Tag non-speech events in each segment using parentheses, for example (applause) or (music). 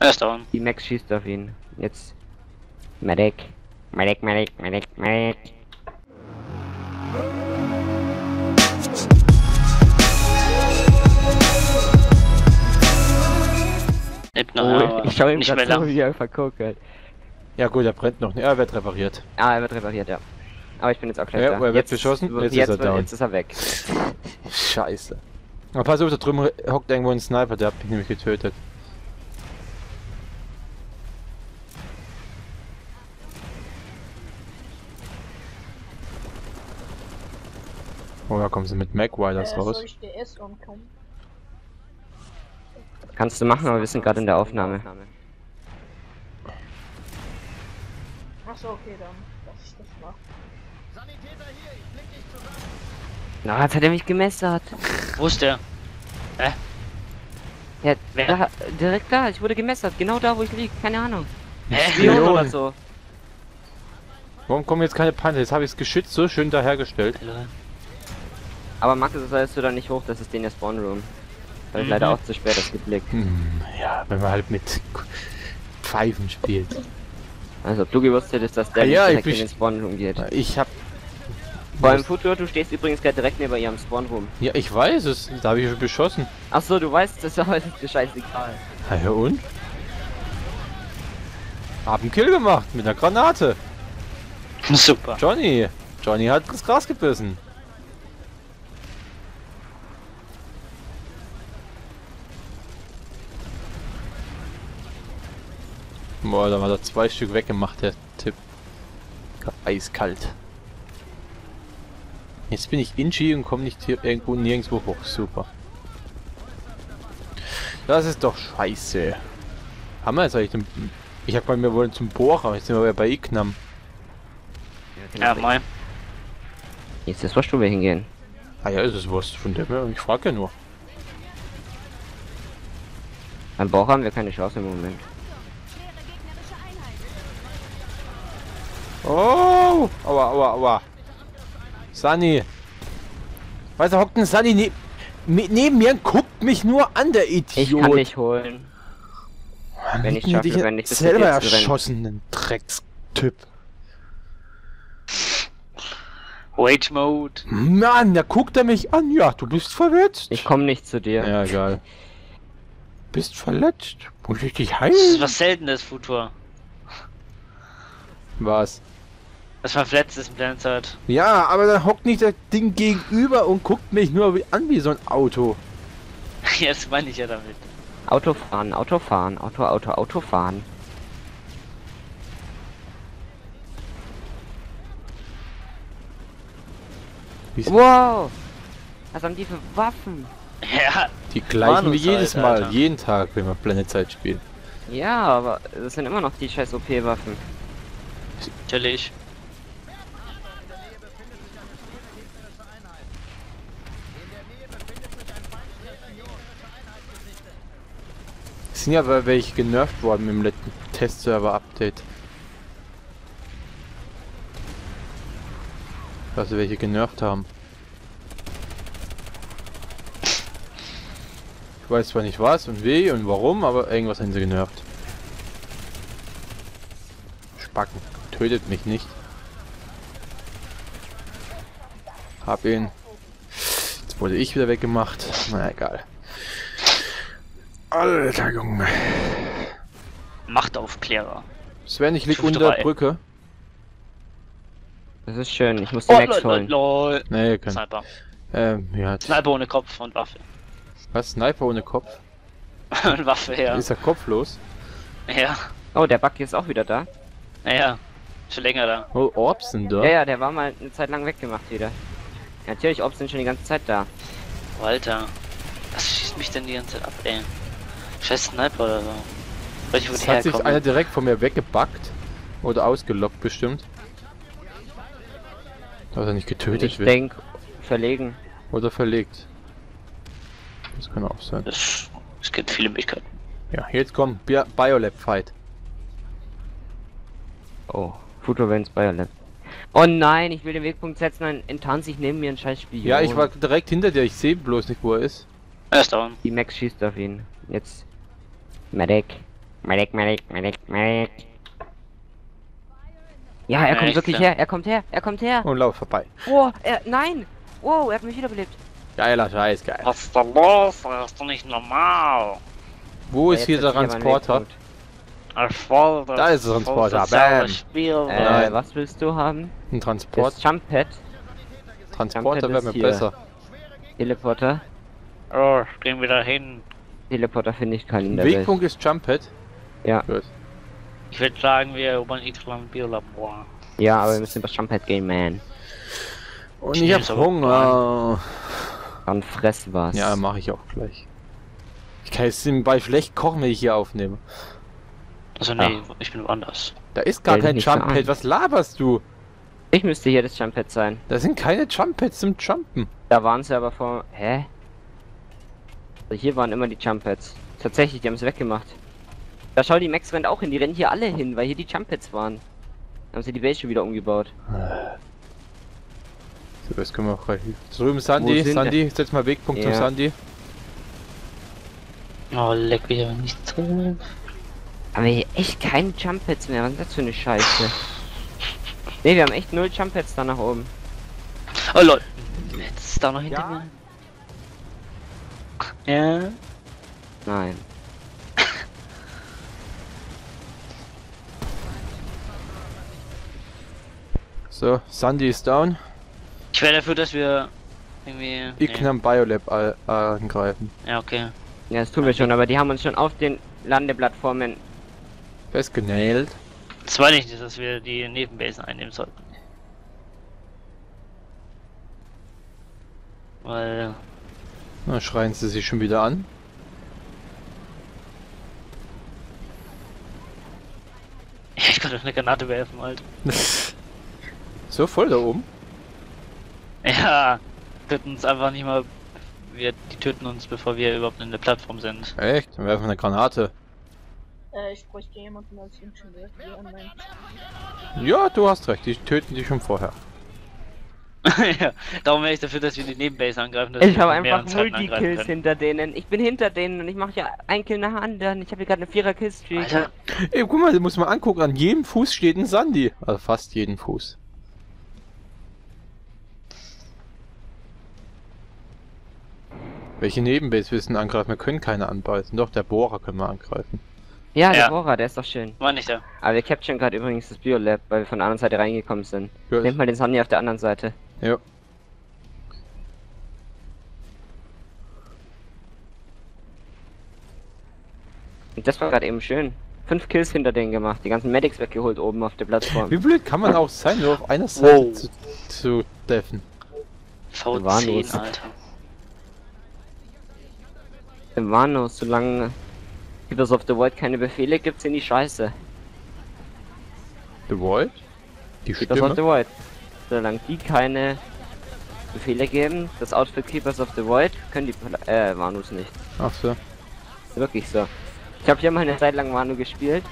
Er ist down. Die Max schießt auf ihn. Jetzt. Medic. Medic, Medic, Medic, Medic. Oh, ich schau ihm nicht gerade mehr zu, lang. wie er wird. Ja gut, er brennt noch nicht. Er wird repariert. Ah, er wird repariert, ja. Aber ich bin jetzt auch gleich Ja, da. er wird jetzt, beschossen, jetzt jetzt, ist er down. jetzt ist er weg. (laughs) Scheiße. Aber pass auf, da drüben hockt irgendwo ein Sniper, der hat mich nämlich getötet. Oh, da kommen sie mit Mac Riders Äh, raus. Soll ich DS ankommen? Kannst du machen, aber wir sind gerade in der Aufnahme. Achso, okay, dann lass ich das machen. Na, jetzt hat er mich gemessert. Wo ist der? Ja, Wer? da, direkt da, ich wurde gemessert. Genau da, wo ich liege. Keine Ahnung. Hä? Spion oder so. Warum kommen jetzt keine Panzer? Jetzt habe ich das Geschütz so schön dahergestellt. Aber Max, das sollst du da nicht hoch, das ist den der Spawn Room. Da hab ich Mhm. leider auch zu spät das geblickt. Hm, ja, wenn man halt mit Pfeifen spielt. Also, ob du gewusst hättest, dass der Ah, ja, direkt in den Spawn Room geht. Ich hab. Allem Futur, du stehst übrigens gerade direkt neben ihrem Spawn Room. Ja, ich weiß es. Da habe ich schon beschossen. Ach so, du weißt, das (laughs) ist aber dir scheißegal. Na ja und? Hab einen Kill gemacht mit einer Granate. Super. Johnny. Johnny hat das Gras gebissen. Boah, da war da zwei Stück weggemacht, der Tipp. Eiskalt. Jetzt bin ich Inchi und komme nicht hier irgendwo nirgendwo hoch. Super. Das ist doch scheiße. Haben wir jetzt eigentlich den... Ich hab bei mir wollen zum Bohrer, jetzt sind wir wieder bei Ignam. Ja, moin. Jetzt ist was, wo wir hingehen. Ah ja, ist es Wurst von dem her. Ich frage ja nur. Beim Bauch haben wir keine Chance im Moment. Oh! Aua, aua, aua. Sunny. Weißt du, hockt ein Sunny ne neben mir und guckt mich nur an, der Idiot. Ich kann dich holen. wenn ich schaffe, dich wenn nicht, selber erschossenen Dreckstyp. Wage Mode. Mann, da guckt er mich an. Ja, du bist verletzt. Ich komme nicht zu dir. Ja, egal. Bist verletzt. Muss ich dich Das ist heilen? was Seltenes, Futur. Was? Das war letztes in Planet Zeit. Ja, aber da hockt nicht das Ding gegenüber und guckt mich nur wie- an wie so ein Auto. (laughs) Jetzt meine ich ja damit. Autofahren, Autofahren, Auto, Auto, Autofahren. Wow! Was haben die für Waffen? Ja, Die gleichen wie jedes Alter, Mal, Alter. jeden Tag, wenn man Planet Zeit spielt. Ja, aber das sind immer noch die scheiß OP-Waffen. natürlich. Ja aber welche genervt worden dem letzten Testserver-Update. Sie welche genervt haben. Ich weiß zwar nicht was und wie und warum, aber irgendwas haben sie genervt. Spacken, tötet mich nicht. Hab ihn. Jetzt wurde ich wieder weggemacht. Na egal. Alter Junge. Machtaufklärer. Sven, ich lieg unter der drei. Brücke. Das ist schön, ich muss die Oh, Max lol, holen. lol. Nee, ihr könnt. Sniper. Ähm, ja. Sniper ohne Kopf und Waffe. Was? Sniper ohne Kopf? (laughs) und Waffe, ja. Ist er kopflos? Ja, Oh, der Buggy ist auch wieder da. ja. Schon länger da. Oh, Orbs sind da. Ja, ja, der war mal eine Zeit lang weggemacht wieder. Ja, natürlich, Ops sind schon die ganze Zeit da. Oh, Alter. Was schießt mich denn die ganze Zeit ab, ey? Scheiß Sniper oder so. Weiß ich, hat sich herkommen. einer direkt von mir weggebackt. Oder ausgelockt bestimmt. Dass er nicht getötet ich wird. denk, verlegen. Oder verlegt. Das kann auch sein. Das, es gibt viele Möglichkeiten. Ja, jetzt kommt Bi Biolab Fight. Oh, Futur Vents Biolab. Oh nein, ich will den Wegpunkt setzen, dann enttarnt sich neben mir ein scheiß Spion. Ja, ich war direkt hinter dir. Ich sehe bloß nicht, wo er ist. Er ist down. Die Max schießt auf ihn. Jetzt. Medic. Medic, Medic, Medic, Medic. Ja, er kommt wirklich her, er kommt her, er kommt her. Und lauf vorbei. Oh, er, nein. Wow, er hat mich wiederbelebt. Geiler Scheiß, geil. Was ist da los? Das ist doch nicht normal. Wo Ja, ist hier der Transporter? Ich wollte Da ist der voll Transporter, bam. Spiel. Äh, Nein. was willst du haben? Ein Transport. Das Jump Pad, Transporter wäre mir hier. besser. Teleporter. Oh, gehen wir da hin. Teleporter finde ich keinen in der Welt. Wegpunkt ist Jumppad. Ja. Gut. Ich würde sagen, wir erobern Island Biolabor. Ja, aber wir müssen das Jump Pad gehen, man. Und Ich ich hab Hunger. Dann fress was. Ja, mache ich auch gleich. Ich kann jetzt nebenbei schlecht kochen, wenn ich hier aufnehme. Also nee, ich bin woanders. Da ist gar dich kein an. Was laberst du? Ich müsste hier das Jump Pad sein. Da sind keine Jumppads zum Jumpen. Da waren sie aber vor. Hä? Also hier waren immer die Jump Pads. Tatsächlich, die haben es weggemacht. Da schau, die Max rennt auch hin. Die rennen hier alle hin, weil hier die Jump Pads waren. Dann haben sie die Base schon wieder umgebaut. So, das können wir auch frei. Drüben Sandy, Sandy, setz mal Wegpunkt zum Ja. Sandy. Oh, leck wieder nicht drin. Aber hier echt keine Jump Pads mehr. Was ist das für eine Scheiße? Ne, wir haben echt null Jump Pads da nach oben. Oh lol. Jetzt ist da noch hinter Ja. mir. Ja. Nein. (laughs) So, Sandy ist down. Ich wäre dafür, dass wir irgendwie. Ich kann am Biolab angreifen. Ja, okay. Ja, das tun wir schon, aber die haben uns schon auf den Landeplattformen. Festgenäht. Das war nicht, dass wir die Nebenbasen einnehmen sollten. Weil. Na, schreien sie sich schon wieder an. Ich kann doch eine Granate werfen, Alter. (laughs) so, voll da oben. Ja, töten uns einfach nicht mal. Wir, die töten uns, bevor wir überhaupt in der Plattform sind. Echt? Dann werfen wir eine Granate. Äh, ich bräuchte jemanden als Ingenieur Ja, du hast recht. Die töten dich schon vorher. (laughs) ja, darum wäre ich dafür, dass wir die Nebenbase angreifen. dass Ich habe einfach angreifen Multi-Kills können. hinter denen. Ich bin hinter denen und ich mache ja ein Kill nach anderen. Ich habe hier gerade eine Vierer-Kill-Streak. Alter, Ey, guck mal, du musst mal angucken. An jedem Fuß steht ein Sandy. Also fast jeden Fuß. Welche Nebenbase willst du denn angreifen? Wir können keine anbeißen. Doch, der Bohrer können wir angreifen. Ja, der Ja. Bohrer, der ist doch schön. war nicht da. Aber wir capturen gerade übrigens das Biolab, weil wir von der anderen Seite reingekommen sind. Gut. Nehmt mal den Sunny auf der anderen Seite. Ja. Und das war gerade eben schön. Fünf Kills hinter denen gemacht, die ganzen Medics weggeholt oben auf der Plattform. Wie blöd kann man auch sein, nur auf einer Seite Wow. zu, zu deffen? V10, Warnlos. Alter. Im Warnus, solange Keepers of the Void keine Befehle gibt, sind die scheiße. The Void? Die Keepers of the Stimme? Void. Solange die keine Befehle geben, das Outfit Keepers of the Void, können die Pla- äh, Warnus nicht. Ach so. Wirklich so. Ich habe hier mal eine Zeit lang Wano gespielt,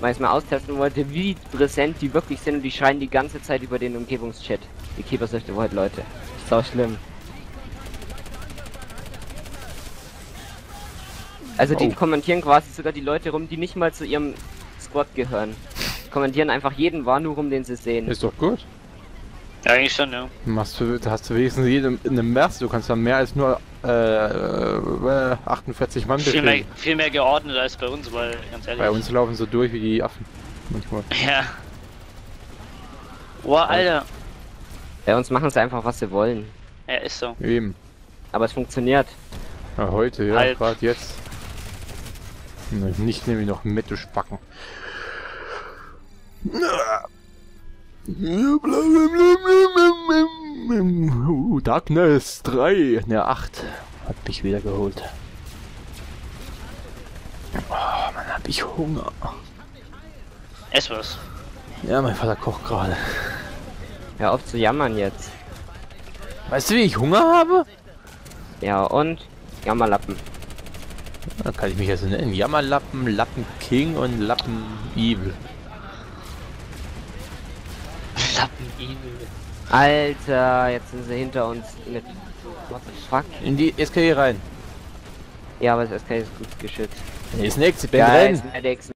weil ich mal austesten wollte, wie präsent die wirklich sind und die schreien die ganze Zeit über den Umgebungschat. Die Keepers of the Void Leute. Ist auch schlimm. Also die Oh. kommentieren quasi sogar die Leute rum, die nicht mal zu ihrem Squad gehören. Die kommentieren einfach jeden Wano rum, den sie sehen. Ist doch gut. Ja, eigentlich schon, ja. Machst du, da hast du wenigstens jedem in einem März, du kannst dann mehr als nur äh, äh, 48 Mann Viel mehr, viel mehr geordnet als bei uns, weil, ganz ehrlich. Bei uns laufen so durch wie die Affen. Manchmal. Ja. Boah, Alter. Bei uns machen sie einfach, was sie wollen. Ja, ist so. Eben. Aber es funktioniert. Ja, heute, ja, Halb. gerade jetzt. Nicht nämlich noch mit, du Spacken. Uh, Darkness 3, ne 8. Hat mich wieder geholt. Oh, Mann, hab ich Hunger. Ess was. Ja, mein Vater kocht gerade. Hör auf zu jammern jetzt. Weißt du, wie ich Hunger habe? Ja und? Jammerlappen. Da kann ich mich ja so nennen. Jammerlappen, Lappen King und Lappen Evil. Lappen Evil. Alter, jetzt sind sie hinter uns mit. What the fuck? In die SKE rein. Ja, aber das SK ist gut geschützt. Nee, ist nix, ich bin Geil, drin.